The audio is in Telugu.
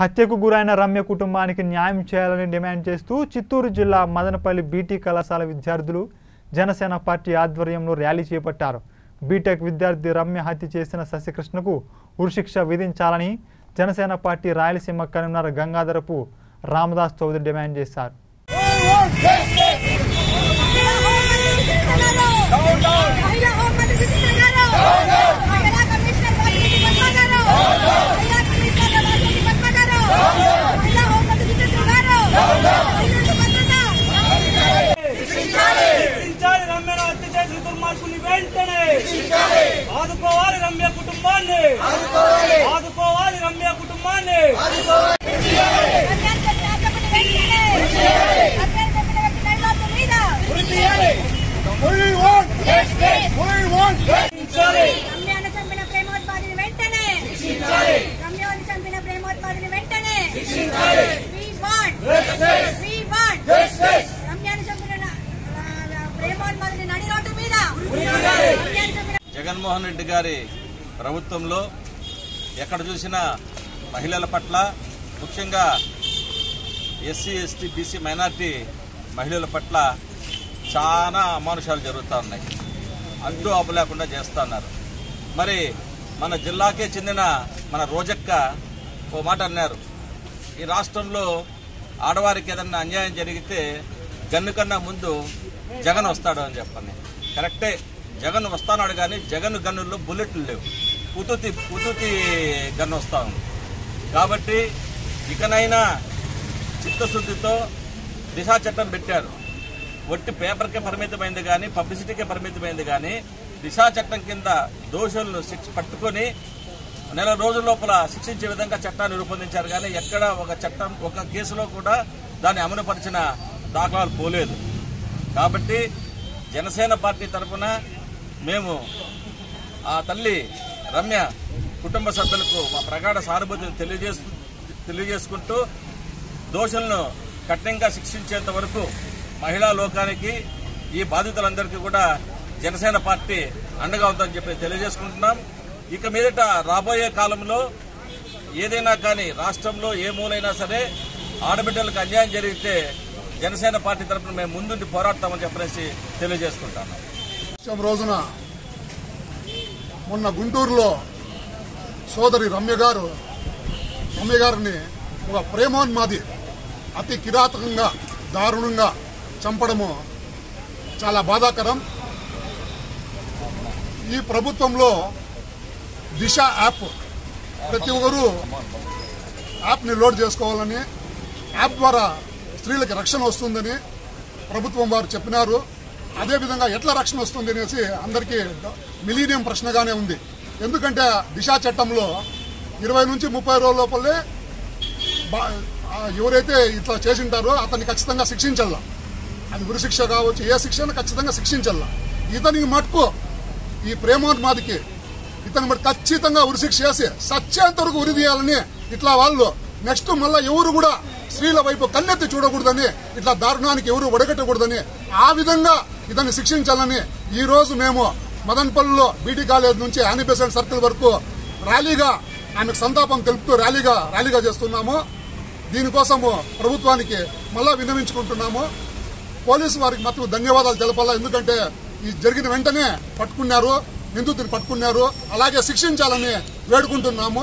హత్యకు గురైన రమ్య కుటుంబానికి న్యాయం చేయాలని డిమాండ్ చేస్తూ చిత్తూరు జిల్లా మదనపల్లి బీటీ కళాశాల విద్యార్థులు జనసేన పార్టీ ఆధ్వర్యంలో ర్యాలీ చేపట్టారు. బీటెక్ విద్యార్థి రమ్య హత్య చేసిన శశికృష్ణకు ఉరిశిక్ష విధించాలని Janasena party Rayalaseema convener Gangadharapu Ramadas Chowdary demand చేశారు మహిళా హోం మంత్రి సునీత గారు మహిళా కమిషనర్ వాసిరెడ్డి పద్మ గారు మహిళా కమిషనర్ వాసిరెడ్డి పద్మ గారు మహిళా హోం మంత్రి సునీత గారు మహిళలకు భద్రత రక్షించాలి రమ్యను దుర్మార్గుని వెంటనే. ఆదుకోవాలి రమ్య కుటుంబాన్ని. ఆదుకోవాలి రమ్య కుటుంబాన్ని. రమ్యను చంపిన ప్రేమోత్పాదిని వెంటనే. రమ్యను చంపిన ప్రేమోత్పాదిని వెంటనే. రమ్యను చంపిన నడి రోడ్డు చంపిన జగన్మోహన్ రెడ్డి గారి ప్రభుత్వంలో ఎక్కడ చూసినా మహిళల పట్ల ముఖ్యంగా ఎస్సీ ఎస్టీ బీసీ మైనార్టీ మహిళల పట్ల చాలా అమానుషాలు జరుగుతూ ఉన్నాయి. అంటూ ఆపు లేకుండా చేస్తున్నారు మరి మన జిల్లాకే చెందిన మన రోజక్క ఓ మాట అన్నారు. ఈ రాష్ట్రంలో ఆడవారికి ఏదన్నా అన్యాయం జరిగితే గన్ను కన్నా ముందు జగన్ వస్తాడు అని చెప్పని. కరెక్టే. జగన్ వస్తానాడు కానీ జగన్ గన్నుల్లో బుల్లెట్లు లేవు. పుతుతి పుతుతి గన్ను వస్తా ఉంది. కాబట్టి ఇకనైనా చిత్తశుద్ధితో దిశా చట్టం పెట్టారు. ఒట్టి పేపర్కే పరిమితమైంది కానీ పబ్లిసిటీకే పరిమితమైంది కానీ దిశా చట్టం కింద దోషులను శిక్ష పట్టుకొని నెల రోజుల లోపల శిక్షించే విధంగా చట్టాన్ని రూపొందించారు కానీ ఎక్కడ ఒక చట్టం ఒక కేసులో కూడా దాన్ని అమలుపరిచిన దాఖలాలు పోలేదు. కాబట్టి జనసేన పార్టీ తరఫున మేము ఆ తల్లి రమ్య కుటుంబ సభ్యులకు మా ప్రగాఢ సానుభూతిని తెలియజేస్తూ తెలియజేసుకుంటూ దోషులను కఠినంగా శిక్షించేంత వరకు మహిళా లోకానికి ఈ బాధితులందరికీ కూడా జనసేన పార్టీ అండగా ఉందని చెప్పి తెలియజేసుకుంటున్నాం. ఇక మీదట రాబోయే కాలంలో ఏదైనా కానీ రాష్ట్రంలో ఏ మూలైనా సరే ఆడబిడ్డలకు అన్యాయం జరిగితే జనసేన పార్టీ తరఫున మేము ముందుండి పోరాడతామని చెప్పనేసి తెలియజేసుకుంటాను. రోజున మొన్న గుంటూరులో సోదరి రమ్య గారు రమ్య గారిని ఒక ప్రేమోన్మాది అతి కిరాతకంగా దారుణంగా చంపడము చాలా బాధాకరం. ఈ ప్రభుత్వంలో దిశ యాప్ ప్రతి ఒక్కరూ యాప్ని లోడ్ చేసుకోవాలని యాప్ ద్వారా స్త్రీలకు రక్షణ వస్తుందని ప్రభుత్వం వారు చెప్పినారు. అదేవిధంగా ఎట్లా రక్షణ వస్తుంది అనేసి అందరికీ మిలీనియం ప్రశ్నగానే ఉంది. ఎందుకంటే దిశా చట్టంలో ఇరవై నుంచి ముప్పై రోజుల లోపలే ఎవరైతే ఇట్లా చేసింటారో అతన్ని ఖచ్చితంగా శిక్షించాల అది ఉరి కావచ్చు ఏ శిక్షను ఖచ్చితంగా శిక్షించాల ఇతనికి మటుకు ఈ ప్రేమోన్మాదికి ఇతని మరి ఖచ్చితంగా ఉరిశిక్ష చేసి సత్యంత వరకు ఉరి తీయాలని ఇట్లా వాళ్ళు నెక్స్ట్ మళ్ళీ ఎవరు కూడా స్త్రీల వైపు కన్నెత్తి చూడకూడదని ఇట్లా దారుణానికి ఎవరు ఒడగట్టకూడదని ఆ విధంగా ఇతన్ని శిక్షించాలని ఈ రోజు మేము మదన్పల్లిలో బీటీ కాలేజ్ నుంచి యానిబేసెంట్ సర్కిల్ వరకు ర్యాలీగా ఆమెకు సంతాపం తెలుపుతూ ర్యాలీగా ర్యాలీగా చేస్తున్నాము. దీనికోసము ప్రభుత్వానికి మళ్ళా విన్నవించుకుంటున్నాము. పోలీసు వారికి మాత్రం ధన్యవాదాలు తెలపాలా? ఎందుకంటే ఈ జరిగిన వెంటనే పట్టుకున్నారు నిందితుని పట్టుకున్నారు. అలాగే శిక్షించాలని వేడుకుంటున్నాము.